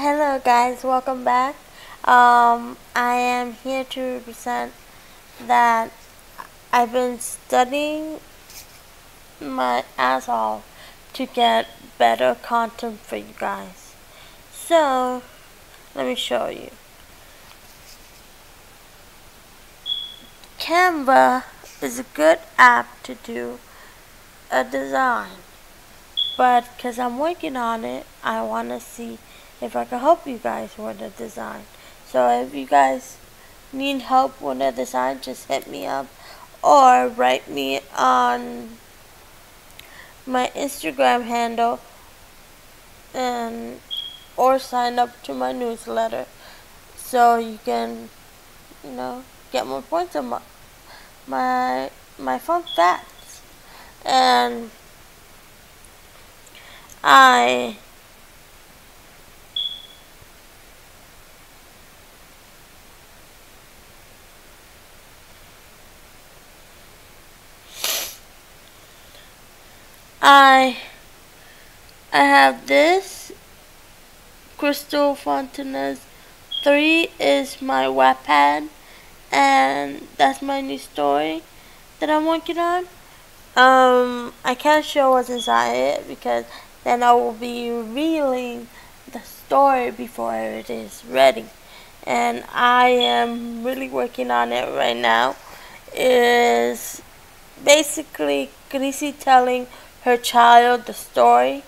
Hello guys, welcome back. Um, I am here to present that I've been studying my ass off to get better content for you guys. So, let me show you. Canva is a good app to do a design. But because I'm working on it, I want to see if I can help you guys with a design. So if you guys need help with a design, just hit me up or write me on my Instagram handle and or sign up to my newsletter so you can you know get more points on my my, my fun facts and I I I have this Crystal Fontanez 3 is my Wattpad and that's my new story that I'm working on. Um, I can't show what's inside it because then I will be revealing the story before it is ready. And I am really working on it right now. Is basically Gracie telling her child the story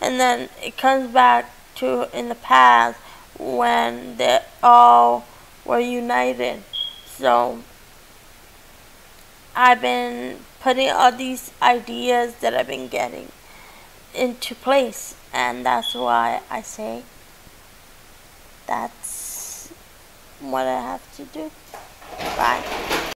and then it comes back to in the past when they all were united. So I've been putting all these ideas that I've been getting into place and that's why I say that's what I have to do. Bye.